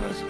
Arras.